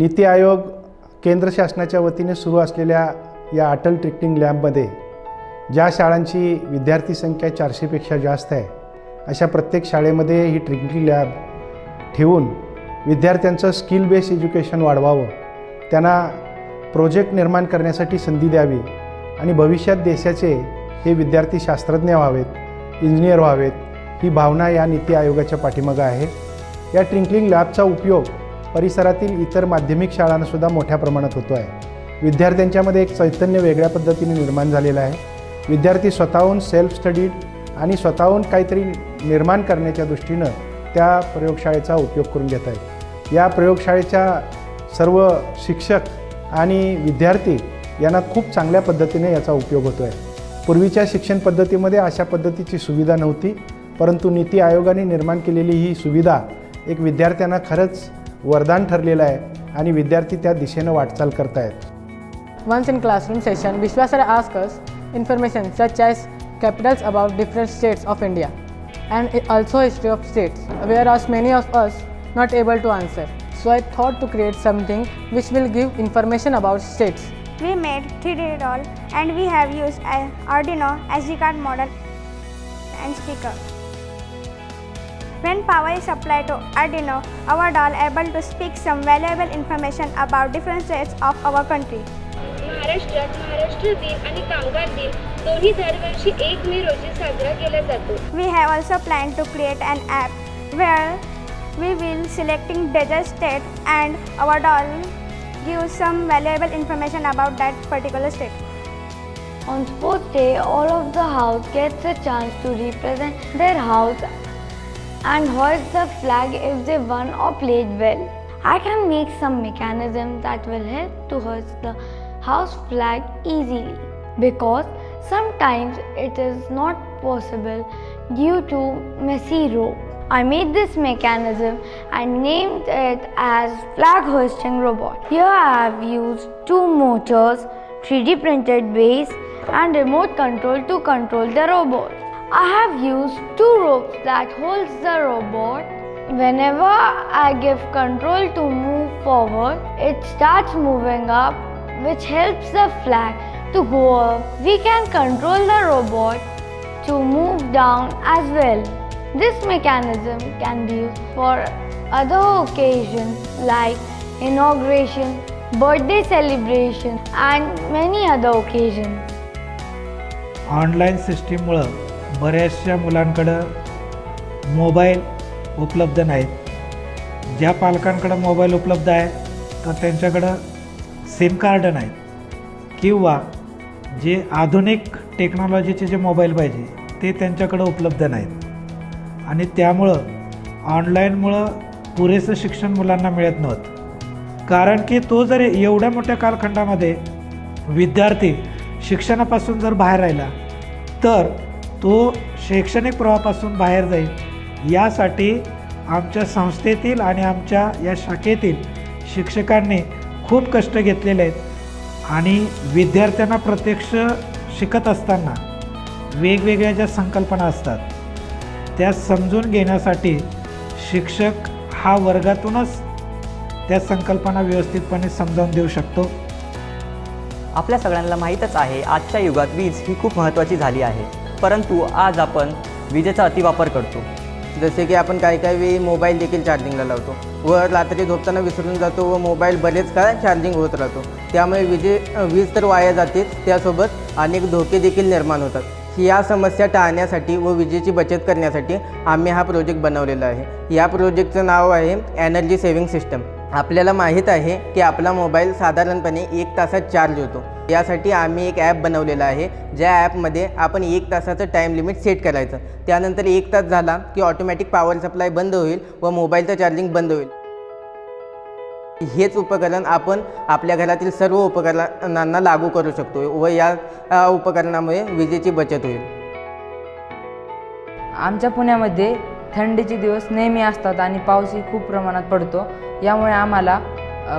नीती आयोग केंद्र शासनाच्या वतीने सुरू असलेल्या या अटल ट्रिकलिंग लॅबमध्ये ज्या शाळांची विद्यार्थी संख्या चारशेपेक्षा जास्त आहे अशा प्रत्येक शाळेमध्ये ही ट्रिकलिंग लॅब ठेवून विद्यार्थ्यांचं स्किल बेस एज्युकेशन वाढवावं त्यांना प्रोजेक्ट निर्माण करण्यासाठी संधी द्यावी आणि भविष्यात देशाचे हे विद्यार्थी शास्त्रज्ञ व्हावेत इंजिनियर व्हावेत ही भावना या नीती आयोगाच्या पाठीमागं आहे. या ट्रिंकलिंग लॅबचा उपयोग परिसरातील इतर माध्यमिक शाळांनासुद्धा मोठ्या प्रमाणात होतो आहे. विद्यार्थ्यांच्यामध्ये एक चैतन्य वेगळ्या पद्धतीने निर्माण झालेलं आहे. विद्यार्थी स्वतःहून सेल्फ स्टडीड आणि स्वतःहून काहीतरी निर्माण करण्याच्या दृष्टीनं त्या प्रयोगशाळेचा उपयोग करून घेत आहेत. या प्रयोगशाळेच्या सर्व शिक्षक आणि विद्यार्थी यांना खूप चांगल्या पद्धतीने याचा उपयोग होतो आहे पूर्वीच्या शिक्षण पद्धतीमध्ये अशा पद्धतीची सुविधा नव्हती परंतु नीती आयोगाने निर्माण केलेली ही सुविधा एक विद्यार्थ्यांना खरंच वरदान ठरलेलं आहे आणि विद्यार्थी त्या दिशेनं वाटचाल करत आहेत once in classroom session Vishwas are ask information such as capitals about different states of India and it also history of states we are many of us not able to answer so I thought to create something which will give information about states we made three D doll and we have use I Arduino as D card model and speaker When power is supplied to Arduino, our doll able to speak some valuable information about different states of our country. महाराष्ट्रात महाराष्ट्र दिन आणि कामगार दिन दोन्ही दरवर्षी एक मे रोजी साजरा केला जातो We have also planned to create an app where we will selecting desert state and our doll gives some valuable information about that particular state. On sports day, all of the house gets a chance to represent their house and hoist the flag if they won or played well. I can make some mechanism that will help to hoist the house flag easily because sometimes it is not possible due to messy rope. I made this mechanism and named it as flag hoisting robot. Here I have used two motors, 3D printed base and remote control to control the robot. I have used two ropes that holds the robot. Whenever I give control to move forward, it starts moving up which helps the flag to go up. We can control the robot to move down as well. This mechanism can be used for other occasions like inauguration, birthday celebration and many other occasions. Online सिस्टीममुळं बऱ्याचशा मुलांकडं mobile उपलब्ध नाहीत ज्या पालकांकडं mobile उपलब्ध आहे तर त्यांच्याकडं SIM card नाहीत किंवा जे आधुनिक टेक्नॉलॉजीचे जे मोबाईल पाहिजे ते त्यांच्याकडं उपलब्ध नाहीत. आणि त्यामुळं ऑनलाईनमुळं पुरेसं शिक्षण मुलांना मिळत नव्हतं. कारण की तो जर एवढ्या मोठ्या कालखंडामध्ये विद्यार्थी शिक्षणापासून जर बाहेर राहिला तर तो शैक्षणिक प्रवाहापासून बाहेर जाईल. यासाठी आमच्या संस्थेतील आणि आमच्या या शाखेतील शिक्षकांनी खूप कष्ट घेतलेले आहेत. आणि विद्यार्थ्यांना प्रत्यक्ष शिकत असताना वेगवेगळ्या ज्या संकल्पना असतात त्या समजून घेण्यासाठी शिक्षक हा वर्गातूनच त्या संकल्पना व्यवस्थितपणे समजावून देऊ शकतो. आपल्या सगळ्यांना माहीतच आहे आजच्या युगात वीज ही खूप महत्त्वाची झाली आहे. परंतु आज आपण विजेचा अतिवापर करतो. जसे की आपण काही काही वेळी मोबाईल देखील चार्जिंगला लावतो. व रात्री झोपताना विसरून जातो व मोबाईल बरेच काळ चार्जिंग होत राहतो. त्यामुळे विजे वीज तर वाया जातेच. त्यासोबत अनेक धोके देखील निर्माण होतात. या समस्या टाळण्यासाठी व विजेची बचत करण्यासाठी आम्ही हा प्रोजेक्ट बनवलेला आहे. या प्रोजेक्टचं नाव आहे एनर्जी सेव्हिंग सिस्टम आपल्याला माहीत आहे की आपला मोबाईल साधारणपणे एक तासात चार्ज होतो. यासाठी आम्ही एक ॲप बनवलेला आहे ज्या ॲपमध्ये आपण एक तासाचं टाईम लिमिट सेट करायचं. त्यानंतर एक तास झाला की ऑटोमॅटिक पॉवर सप्लाय बंद होईल व मोबाईलचं चार्जिंग बंद होईल. हेच उपकरण आपण आपल्या घरातील सर्व उपकरणांना लागू करू शकतो व या उपकरणामुळे विजेची बचत होईल. आमच्या पुण्यामध्ये थंडीचे दिवस नेहमी असतात आणि पाऊसही खूप प्रमाणात पडतो. यामुळे आम्हाला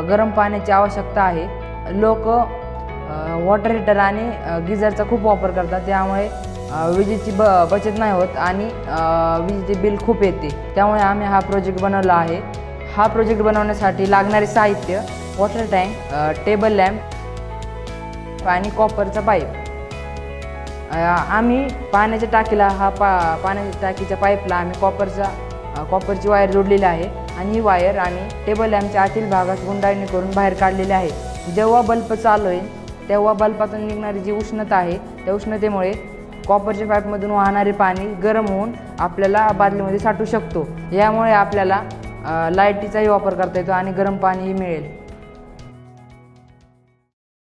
गरम पाण्याची आवश्यकता आहे. लोक वॉटर हीटर आणि गिझरचा खूप वापर करतात. त्यामुळे विजेची ब बचत नाही होत आणि विजेचे बिल खूप येते. त्यामुळे आम्ही हा प्रोजेक्ट बनवला आहे. हा प्रोजेक्ट बनवण्यासाठी लागणारे साहित्य वॉटर टँक टेबल लॅम्प आणि कॉपरचा पाईप आम्ही पाण्याच्या टाकीला हा पा पाण्याच्या टाकीच्या पाईपला आम्ही कॉपरचा कॉपरची वायर जोडलेली आहे. आणि ही वायर आम्ही टेबल लॅम्पच्या आतील भागात गुंडाळणी करून बाहेर काढलेली आहे. जेव्हा बल्ब चालू होईल तेव्हा बल्बातून निघणारी जी उष्णता आहे त्या उष्णतेमुळे कॉपरच्या पाईपमधून वाहणारे पाणी गरम होऊन आपल्याला बादलीमध्ये साठू शकतो. यामुळे आपल्याला लाईटीचाही वापर करता येतो आणि गरम पाणीही मिळेल.